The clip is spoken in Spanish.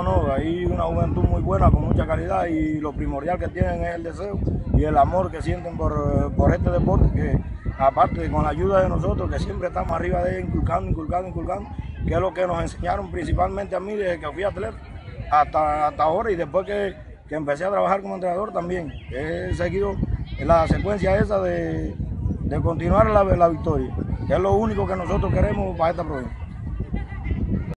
No, hay una juventud muy buena, con mucha calidad y lo primordial que tienen es el deseo y el amor que sienten por, por este deporte, que aparte con la ayuda de nosotros, que siempre estamos arriba de ellos, inculcando, inculcando, inculcando, que es lo que nos enseñaron principalmente a mí desde que fui atleta hasta, hasta ahora y después que, que empecé a trabajar como entrenador también. He seguido la secuencia esa de, de continuar la, la victoria, que es lo único que nosotros queremos para esta provincia.